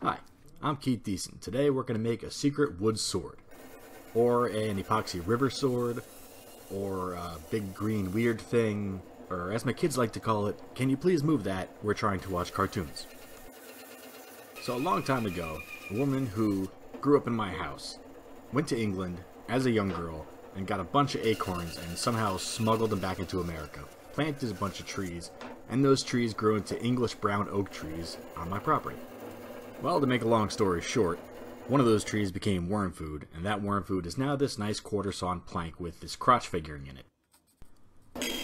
Hi, I'm Keith Decent. Today we're going to make a secret wood sword, or an epoxy river sword, or a big green weird thing, or as my kids like to call it, can you please move that? We're trying to watch cartoons. So a long time ago, a woman who grew up in my house went to England as a young girl and got a bunch of acorns and somehow smuggled them back into America, planted a bunch of trees, and those trees grew into English brown oak trees on my property. Well, to make a long story short, one of those trees became worm food, and that worm food is now this nice quarter sawn plank with this crotch figuring in it.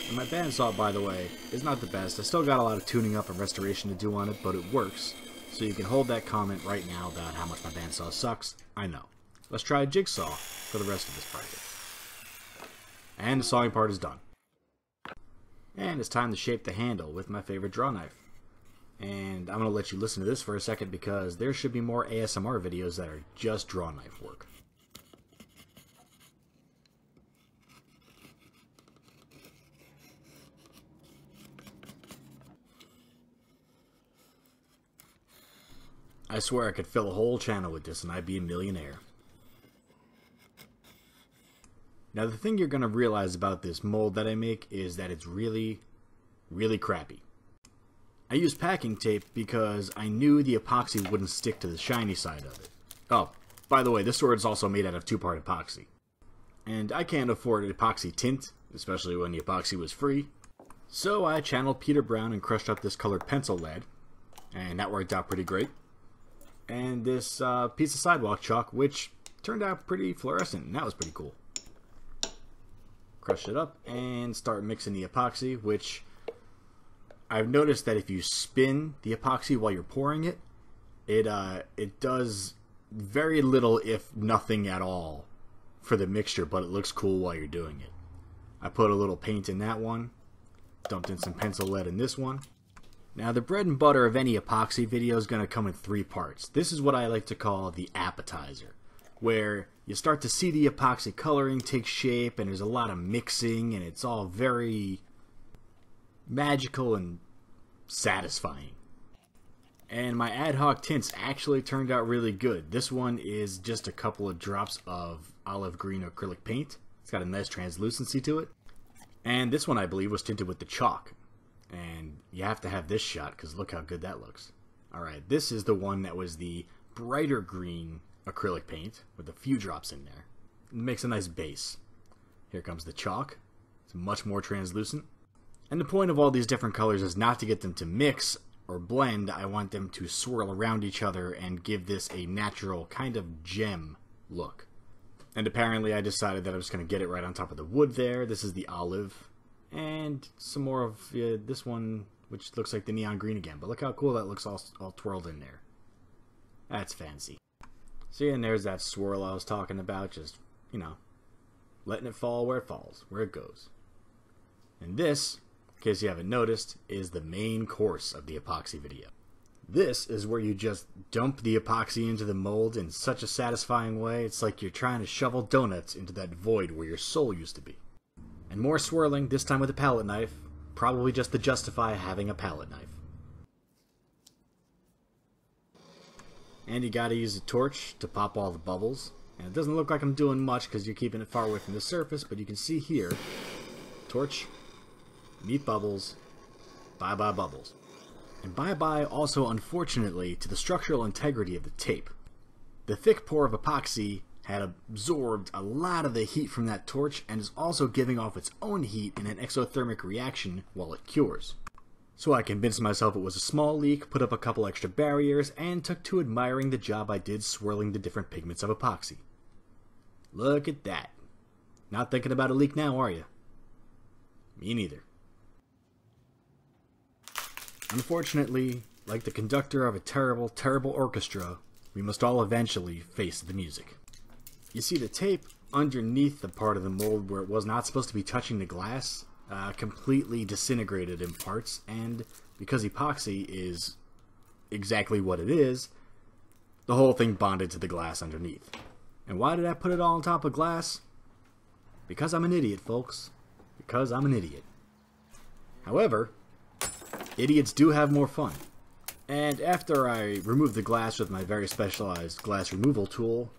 And my bandsaw, by the way, is not the best. I still got a lot of tuning up and restoration to do on it, but it works. So you can hold that comment right now about how much my bandsaw sucks. I know. Let's try a jigsaw for the rest of this project. And the sawing part is done. And it's time to shape the handle with my favorite draw knife. And I'm going to let you listen to this for a second because there should be more ASMR videos that are just draw knife work. I swear I could fill a whole channel with this and I'd be a millionaire. Now the thing you're going to realize about this mold that I make is that it's really, really crappy. I used packing tape because I knew the epoxy wouldn't stick to the shiny side of it. Oh, by the way, this sword is also made out of two-part epoxy. And I can't afford epoxy tint, especially when the epoxy was free. So I channeled Peter Brown and crushed up this colored pencil lead, and that worked out pretty great. And this uh, piece of sidewalk chalk, which turned out pretty fluorescent, and that was pretty cool crush it up, and start mixing the epoxy, which I've noticed that if you spin the epoxy while you're pouring it, it uh, it does very little, if nothing at all, for the mixture, but it looks cool while you're doing it. I put a little paint in that one, dumped in some pencil lead in this one. Now the bread and butter of any epoxy video is going to come in three parts. This is what I like to call the appetizer, where you start to see the epoxy coloring take shape and there's a lot of mixing and it's all very magical and satisfying. And my ad hoc tints actually turned out really good. This one is just a couple of drops of olive green acrylic paint. It's got a nice translucency to it. And this one I believe was tinted with the chalk. And you have to have this shot because look how good that looks. Alright, this is the one that was the brighter green acrylic paint with a few drops in there. It makes a nice base. Here comes the chalk. It's much more translucent. And the point of all these different colors is not to get them to mix or blend. I want them to swirl around each other and give this a natural kind of gem look. And apparently I decided that I was going to get it right on top of the wood there. This is the olive. And some more of uh, this one, which looks like the neon green again. But look how cool that looks all, all twirled in there. That's fancy. See, and there's that swirl I was talking about, just, you know, letting it fall where it falls, where it goes. And this, case you haven't noticed, is the main course of the epoxy video. This is where you just dump the epoxy into the mold in such a satisfying way, it's like you're trying to shovel donuts into that void where your soul used to be. And more swirling, this time with a palette knife, probably just to justify having a palette knife. And you gotta use a torch to pop all the bubbles. And it doesn't look like I'm doing much because you're keeping it far away from the surface, but you can see here, torch, meet bubbles, bye-bye bubbles. And bye-bye also, unfortunately, to the structural integrity of the tape. The thick pour of epoxy had absorbed a lot of the heat from that torch and is also giving off its own heat in an exothermic reaction while it cures. So I convinced myself it was a small leak, put up a couple extra barriers, and took to admiring the job I did swirling the different pigments of epoxy. Look at that. Not thinking about a leak now, are you? Me neither. Unfortunately, like the conductor of a terrible, terrible orchestra, we must all eventually face the music. You see the tape underneath the part of the mold where it was not supposed to be touching the glass uh, completely disintegrated in parts, and because epoxy is exactly what it is, the whole thing bonded to the glass underneath. And why did I put it all on top of glass? Because I'm an idiot, folks. Because I'm an idiot. However, idiots do have more fun. And after I removed the glass with my very specialized glass removal tool,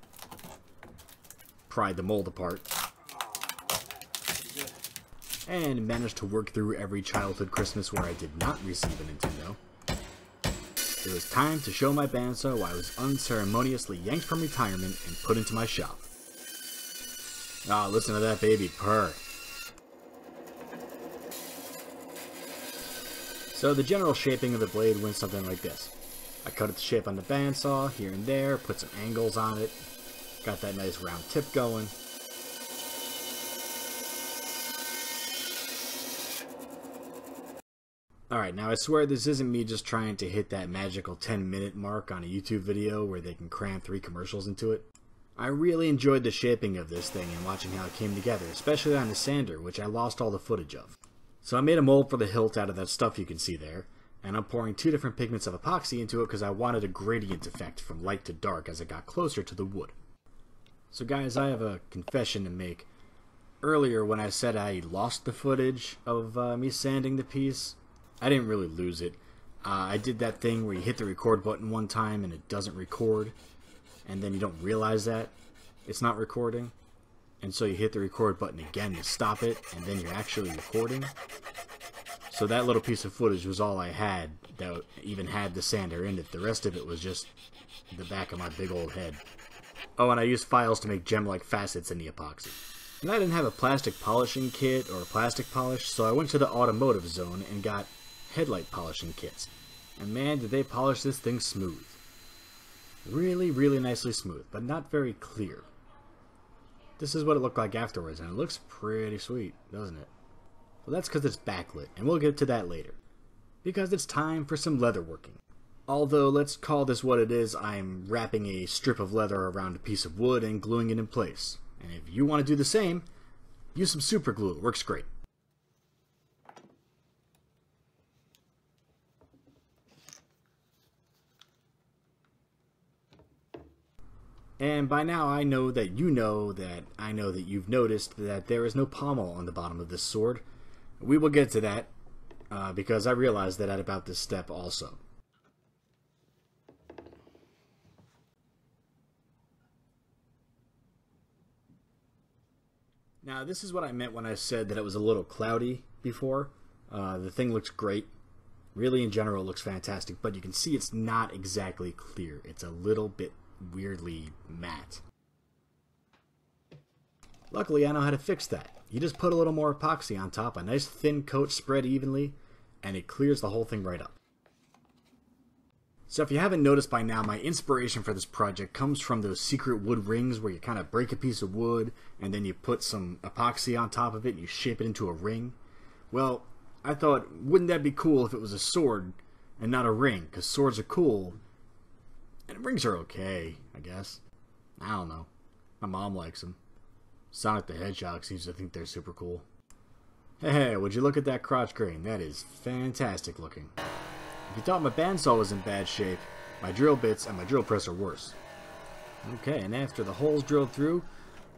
pried the mold apart, and managed to work through every childhood Christmas where I did not receive a Nintendo, it was time to show my bandsaw why I was unceremoniously yanked from retirement and put into my shop. Ah, listen to that baby purr. So the general shaping of the blade went something like this. I cut it shape on the bandsaw, here and there, put some angles on it, got that nice round tip going. Alright, now I swear this isn't me just trying to hit that magical 10 minute mark on a YouTube video where they can cram three commercials into it. I really enjoyed the shaping of this thing and watching how it came together, especially on the sander, which I lost all the footage of. So I made a mold for the hilt out of that stuff you can see there, and I'm pouring two different pigments of epoxy into it because I wanted a gradient effect from light to dark as it got closer to the wood. So guys, I have a confession to make. Earlier when I said I lost the footage of uh, me sanding the piece, I didn't really lose it. Uh, I did that thing where you hit the record button one time and it doesn't record, and then you don't realize that it's not recording and so you hit the record button again to stop it, and then you're actually recording. So that little piece of footage was all I had that even had the sander in it. The rest of it was just the back of my big old head. Oh, and I used files to make gem-like facets in the epoxy. And I didn't have a plastic polishing kit or a plastic polish, so I went to the automotive zone and got headlight polishing kits. And man, did they polish this thing smooth. Really, really nicely smooth, but not very clear. This is what it looked like afterwards, and it looks pretty sweet, doesn't it? Well, that's because it's backlit, and we'll get to that later. Because it's time for some leather working. Although, let's call this what it is, I'm wrapping a strip of leather around a piece of wood and gluing it in place. And if you want to do the same, use some super glue, it works great. And by now I know that you know that I know that you've noticed that there is no pommel on the bottom of this sword. We will get to that, uh, because I realized that at about this step also. Now this is what I meant when I said that it was a little cloudy before. Uh, the thing looks great. Really in general looks fantastic, but you can see it's not exactly clear. It's a little bit weirdly matte. Luckily, I know how to fix that. You just put a little more epoxy on top, a nice thin coat spread evenly, and it clears the whole thing right up. So if you haven't noticed by now, my inspiration for this project comes from those secret wood rings where you kind of break a piece of wood and then you put some epoxy on top of it and you shape it into a ring. Well, I thought, wouldn't that be cool if it was a sword and not a ring? Because swords are cool, and rings are okay, I guess. I don't know. My mom likes them. Sonic the Hedgehog seems to think they're super cool. Hey, would you look at that crotch grain? That is fantastic looking. If you thought my bandsaw was in bad shape, my drill bits and my drill press are worse. Okay, and after the hole's drilled through,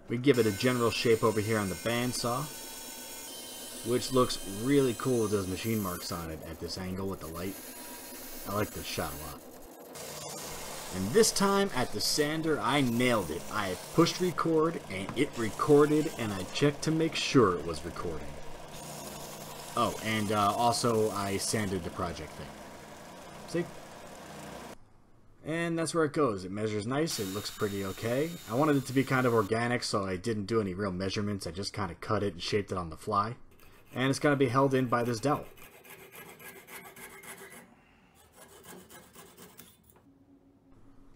we give it a general shape over here on the bandsaw, which looks really cool with those machine marks on it at this angle with the light. I like this shot a lot. And this time at the sander, I nailed it. I pushed record and it recorded and I checked to make sure it was recording. Oh, and uh, also I sanded the project thing. See? And that's where it goes. It measures nice. It looks pretty okay. I wanted it to be kind of organic, so I didn't do any real measurements. I just kind of cut it and shaped it on the fly. And it's going to be held in by this dowel.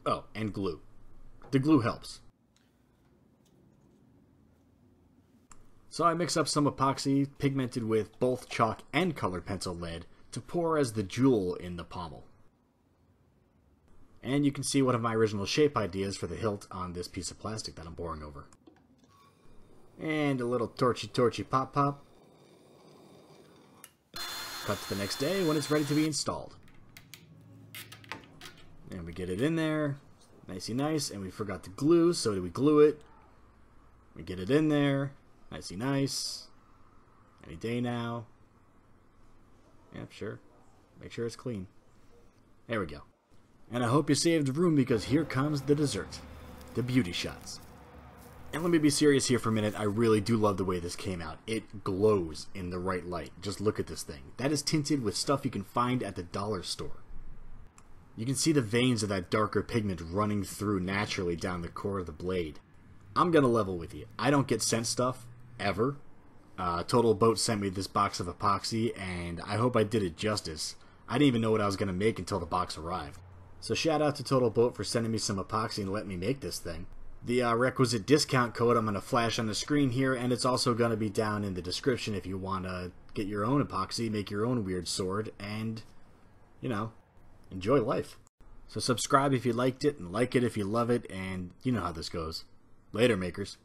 Oh, and glue. The glue helps. So I mix up some epoxy pigmented with both chalk and colored pencil lead to pour as the jewel in the pommel. And you can see one of my original shape ideas for the hilt on this piece of plastic that I'm pouring over. And a little torchy torchy pop pop. Cut to the next day when it's ready to be installed. And we get it in there. Nicey nice. And we forgot to glue, so do we glue it. We get it in there. Nicey nice. Any day now. Yep, sure. Make sure it's clean. There we go. And I hope you saved the room because here comes the dessert. The beauty shots. And let me be serious here for a minute. I really do love the way this came out. It glows in the right light. Just look at this thing. That is tinted with stuff you can find at the dollar store. You can see the veins of that darker pigment running through naturally down the core of the blade. I'm to level with you. I don't get sent stuff, ever. Uh, Total Boat sent me this box of epoxy, and I hope I did it justice. I didn't even know what I was to make until the box arrived. So shout out to Total Boat for sending me some epoxy and letting me make this thing. The uh, requisite discount code I'm going to flash on the screen here, and it's also going to be down in the description if you want to get your own epoxy, make your own weird sword, and, you know, enjoy life. So subscribe if you liked it, and like it if you love it, and you know how this goes. Later, makers.